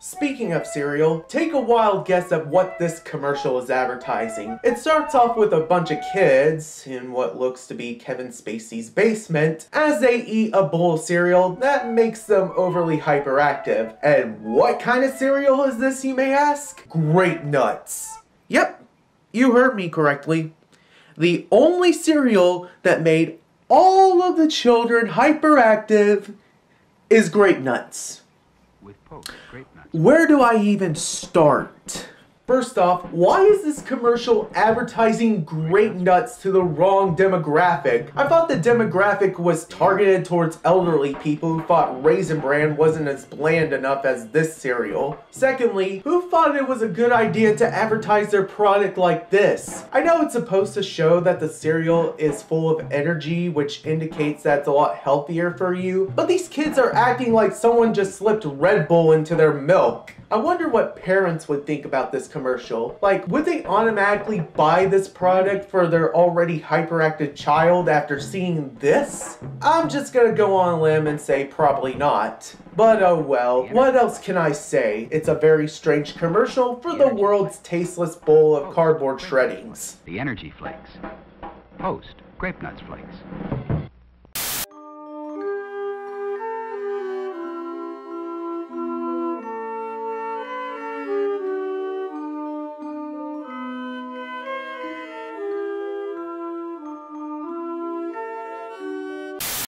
Speaking of cereal, take a wild guess at what this commercial is advertising. It starts off with a bunch of kids in what looks to be Kevin Spacey's basement as they eat a bowl of cereal that makes them overly hyperactive. And what kind of cereal is this, you may ask? Grape Nuts. Yep, you heard me correctly. The only cereal that made all of the children hyperactive is Grape Nuts. Where do I even start? First off, why is this commercial advertising grape nuts to the wrong demographic? I thought the demographic was targeted towards elderly people who thought Raisin Bran wasn't as bland enough as this cereal. Secondly, who thought it was a good idea to advertise their product like this? I know it's supposed to show that the cereal is full of energy, which indicates that it's a lot healthier for you, but these kids are acting like someone just slipped Red Bull into their milk. I wonder what parents would think about this commercial. Like, would they automatically buy this product for their already hyperactive child after seeing this? I'm just gonna go on a limb and say probably not. But oh well, what else can I say? It's a very strange commercial for the world's tasteless bowl of cardboard shreddings. The Energy Flakes. Post Grape Nuts Flakes.